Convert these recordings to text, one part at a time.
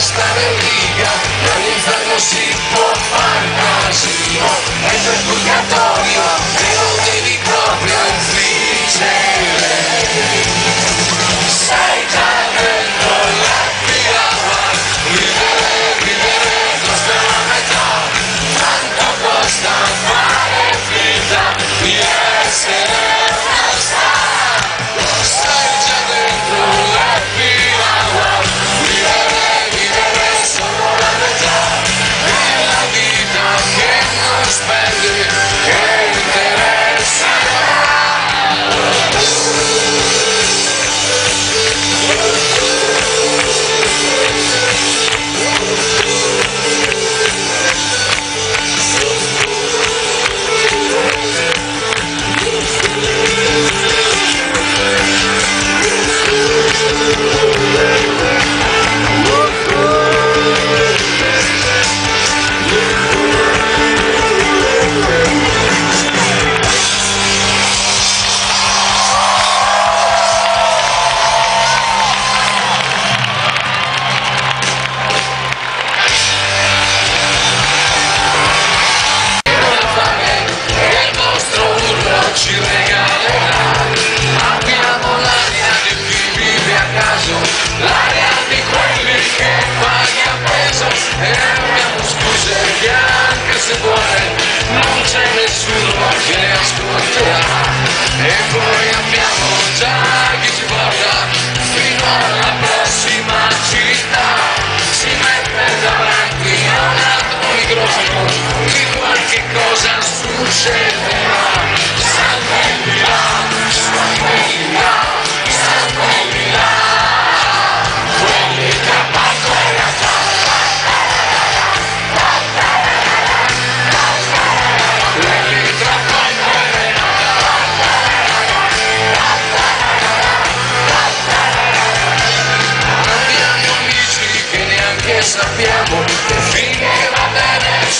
hasta Melilla, del infierno hipofantasismo, el purgatorio, de mi propio.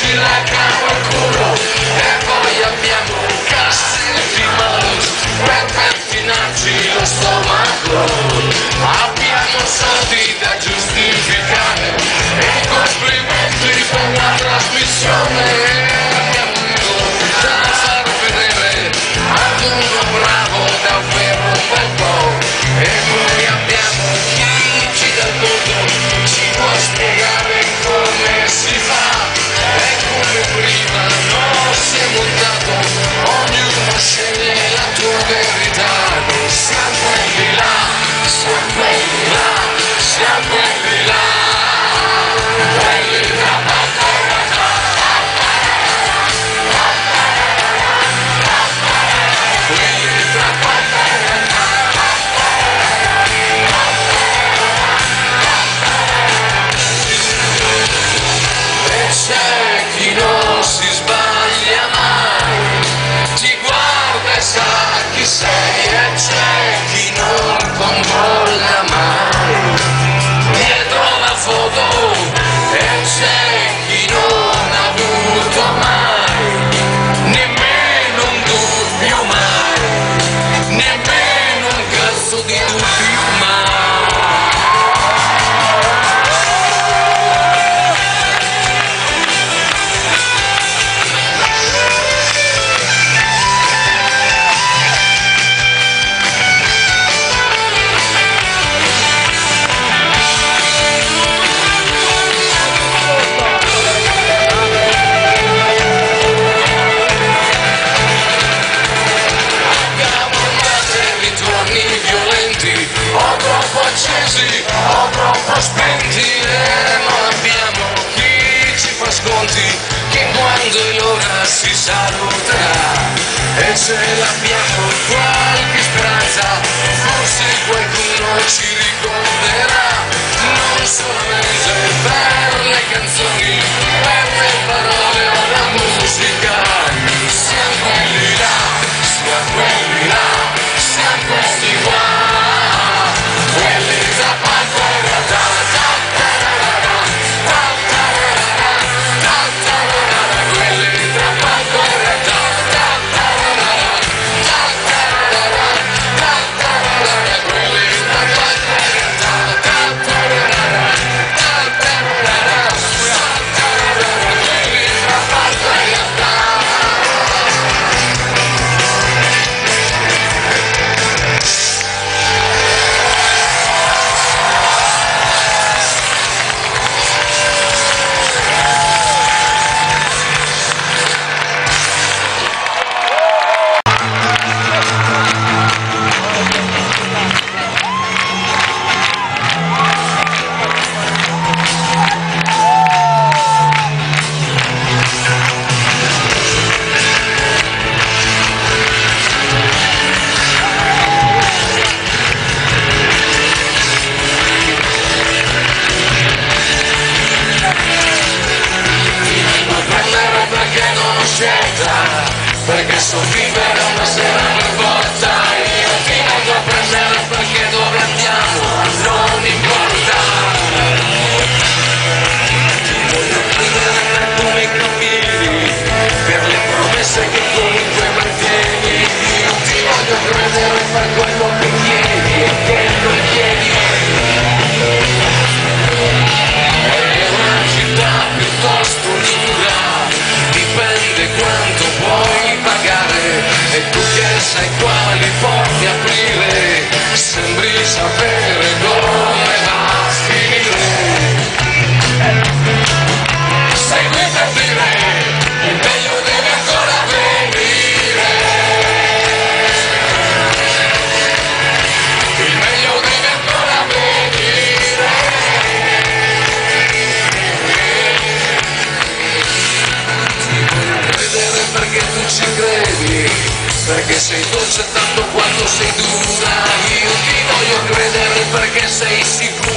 si la cava al culo e poi abbiamo un casting filmato per pettinarci lo stomaco. Abbiamo soldi da giocare ancora si saluterà e se l'abbiamo qualche speranza forse qualcuno ci ricorderà. Non solamente per le canzoni. quali porti aprire. sei dolce tanto quanto sei dura, io ti voglio credere perché sei sicuro.